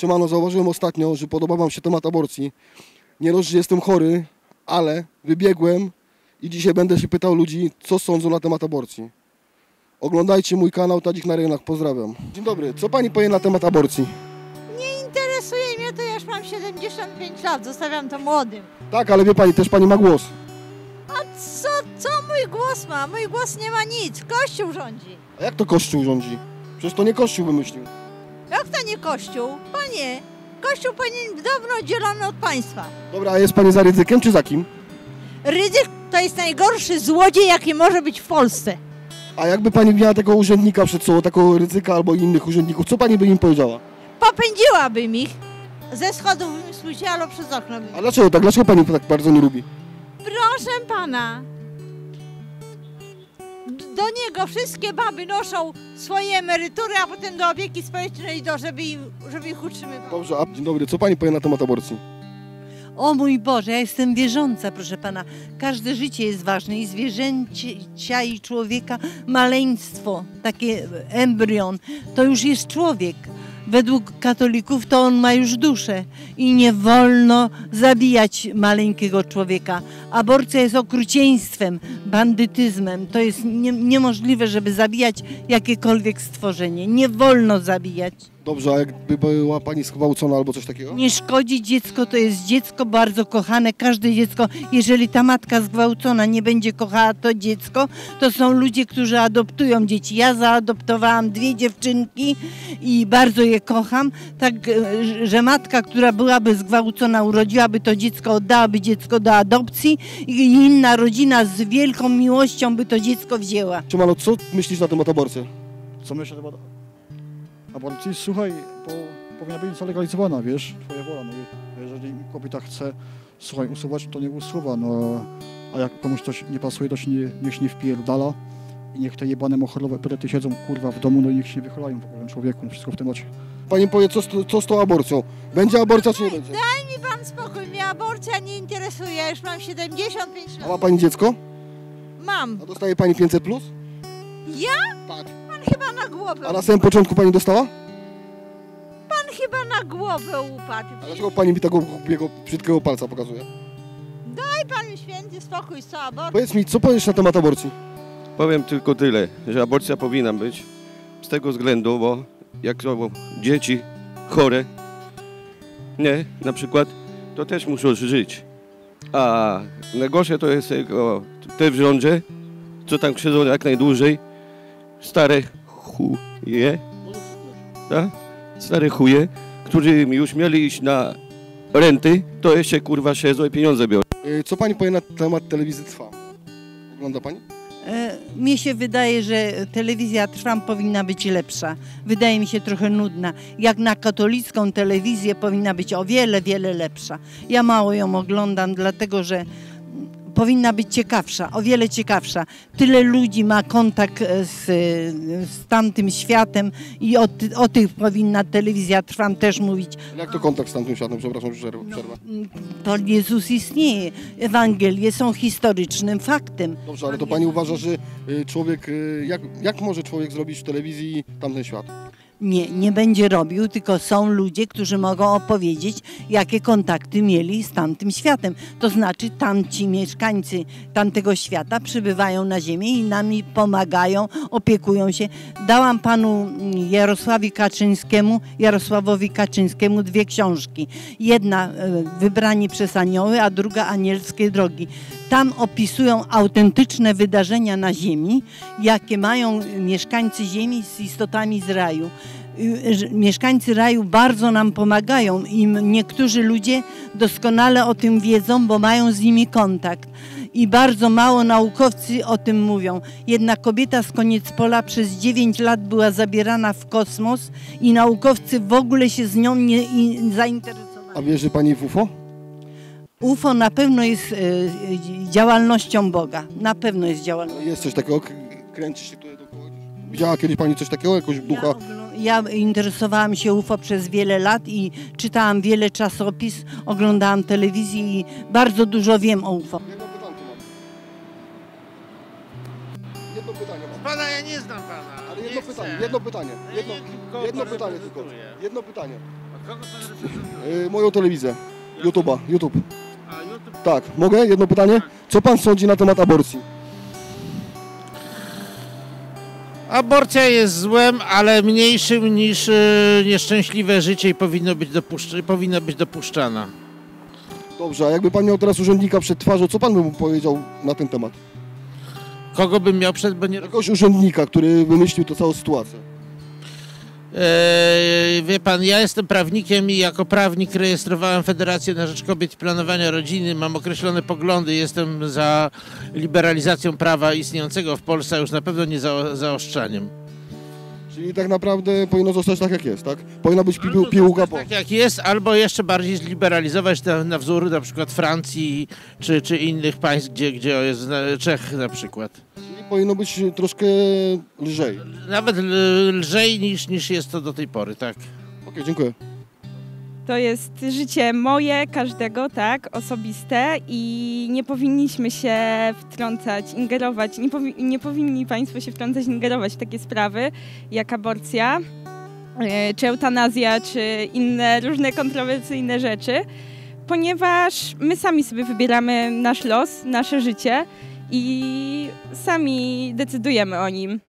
Siemano, zauważyłem ostatnio, że podoba wam się temat aborcji. Nie dość, że jestem chory, ale wybiegłem i dzisiaj będę się pytał ludzi, co sądzą na temat aborcji. Oglądajcie mój kanał Tadzik na Rynach, pozdrawiam. Dzień dobry, co pani powie na temat aborcji? Nie interesuje mnie to, ja już mam 75 lat, zostawiam to młodym. Tak, ale wie pani, też pani ma głos. A co, co mój głos ma? Mój głos nie ma nic, Kościół rządzi. A jak to Kościół rządzi? Przecież to nie Kościół wymyślił. Jak to nie Kościół? Panie, Kościół powinien dawno oddzielony od państwa. Dobra, a jest pani za ryzykiem czy za kim? Ryzyk to jest najgorszy złodziej, jaki może być w Polsce. A jakby pani miała tego urzędnika przed sobą, takiego ryzyka albo innych urzędników, co pani by im powiedziała? Popędziłabym ich. Ze schodów bym spuściła, albo przez okno bym. A dlaczego tak? Dlaczego pani tak bardzo nie lubi? Proszę pana. Do niego wszystkie baby noszą swoje emerytury, a potem do opieki społecznej idą, żeby, im, żeby ich utrzymywać. Dobrze, a dzień dobry, co pani powie na temat aborcji? O mój Boże, ja jestem wierząca, proszę pana. Każde życie jest ważne i zwierzęcia i człowieka, maleństwo, takie embrion, to już jest człowiek. Według katolików to on ma już duszę i nie wolno zabijać maleńkiego człowieka. Aborcja jest okrucieństwem, bandytyzmem. To jest nie, niemożliwe, żeby zabijać jakiekolwiek stworzenie. Nie wolno zabijać. Dobrze, a jakby była pani zgwałcona albo coś takiego? Nie szkodzi dziecko, to jest dziecko bardzo kochane. Każde dziecko, jeżeli ta matka zgwałcona nie będzie kochała to dziecko, to są ludzie, którzy adoptują dzieci. Ja zaadoptowałam dwie dziewczynki i bardzo je kocham. Tak, e, że matka, która byłaby zgwałcona, urodziłaby to dziecko, oddałaby dziecko do adopcji i inna rodzina z wielką miłością by to dziecko wzięła. Siemano, co myślisz na temat aborcji? Co myślę na temat aborcji? Słuchaj, bo powinna być zalegalizowana, wiesz, twoja wola. No, jeżeli kobieta chce, słuchaj, usuwać, to nie usuwa, no. A jak komuś coś nie pasuje, to się nie, niech się nie wpierdala. I niech te jebane mochorowe pelety siedzą, kurwa, w domu, no i niech się nie wychylają w ogóle człowieku, no wszystko w temacie. Pani powie, co z, co z tą aborcją? Będzie aborcja czy nie będzie? Daj mi pan spokój, mnie aborcja nie interesuje, ja już mam 75 A ma pani dziecko? Mam. A dostaje pani 500 plus? Ja? Tak. Chyba na głowę A na samym początku pani dostała? Pan chyba na głowę upadł. A dlaczego pani mi tego jego brzydkiego palca pokazuje? Daj pan mi święty spokój, co aborcja. Powiedz mi, co powiesz na temat aborcji? Powiem tylko tyle, że aborcja powinna być z tego względu, bo jak są dzieci chore, nie, na przykład, to też muszą żyć. A najgorsze to jest tylko te w rządzie, co tam siedzą jak najdłużej, stare chuje, tak? stare chuje, którzy już mieli iść na renty, to jeszcze kurwa siedzą i pieniądze biorą. Yy, Co pani powie na temat telewizji Trwa? Ogląda pani? E, Mnie się wydaje, że telewizja Trwam powinna być lepsza. Wydaje mi się trochę nudna. Jak na katolicką telewizję powinna być o wiele, wiele lepsza. Ja mało ją oglądam, dlatego że powinna być ciekawsza, o wiele ciekawsza. Tyle ludzi ma kontakt e, z, z tamtym światem i o, o tych powinna telewizja Trwam też mówić. Jak to kontakt z tamtym światem? Przepraszam, że przerwę. przerwę. Pan Jezus istnieje. Ewangelie są historycznym faktem. Dobrze, ale to pani uważa, że y, człowiek, y, jak, jak może człowiek zrobić w telewizji tamten świat? Nie, nie będzie robił, tylko są ludzie, którzy mogą opowiedzieć, jakie kontakty mieli z tamtym światem. To znaczy tamci mieszkańcy tamtego świata przybywają na ziemię i nami pomagają, opiekują się. Dałam panu Jarosławi Kaczyńskiemu, Jarosławowi Kaczyńskiemu dwie książki. Jedna e, Wybrani przez anioły, a druga Anielskie drogi. Tam opisują autentyczne wydarzenia na ziemi, jakie mają mieszkańcy ziemi z istotami z raju. Y, Mieszkańcy raju bardzo nam pomagają i niektórzy ludzie doskonale o tym wiedzą, bo mają z nimi kontakt. I bardzo mało naukowcy o tym mówią. Jedna kobieta z koniec pola przez 9 lat była zabierana w kosmos i naukowcy w ogóle się z nią nie zainteresowali. A wierzy pani w UFO? UFO na pewno jest e, e, działalnością Boga. Na pewno jest działalnością. Jest coś takiego, k- kręci się tutaj dookoła. Widziała kiedyś pani coś takiego, jakiegoś ducha? Ja, ja interesowałam się UFO przez wiele lat i czytałam wiele czasopis, oglądałam telewizję i bardzo dużo wiem o UFO. Jedno pytanko mam. Jedno pytanie mam. Pana ja nie znam pana. Ale nie jedno chcę. pytanie, jedno pytanie. Ja Jedno, kogo jedno pytanie tylko. Jedno pytanie. A Y, moją telewizję. YouTube'a, YouTube. Tak, mogę? Jedno pytanie? Co pan sądzi na temat aborcji? Aborcja jest złem, ale mniejszym niż e, nieszczęśliwe życie i powinno być, dopuszcz- powinna być dopuszczana. Dobrze, a jakby pan miał teraz urzędnika przed twarzą, co pan by mu powiedział na ten temat? Kogo bym miał przed, bo nie Jakiegoś urzędnika, który wymyślił tę całą sytuację. Eee, wie pan, ja jestem prawnikiem i jako prawnik rejestrowałem Federację na Rzecz Kobiet i Planowania Rodziny. Mam określone poglądy, jestem za liberalizacją prawa istniejącego w Polsce, a już na pewno nie za zaostrzaniem. Czyli tak naprawdę powinno zostać tak jak jest, tak? Powinna być piłu, piłka po. Tak jak jest, albo jeszcze bardziej zliberalizować na, na wzór na przykład Francji czy, czy innych państw, gdzie, gdzie jest na- Czech na przykład. Powinno być troszkę lżej. Nawet lżej niż, niż jest to do tej pory, tak. Okej, dziękuję. To jest życie moje, każdego, tak, osobiste i nie powinniśmy się wtrącać, ingerować, nie, powi- nie powinni Państwo się wtrącać, ingerować w takie sprawy jak aborcja, e, czy eutanazja, czy inne różne kontrowersyjne rzeczy, ponieważ my sami sobie wybieramy nasz los, nasze życie i sami decydujemy o nim.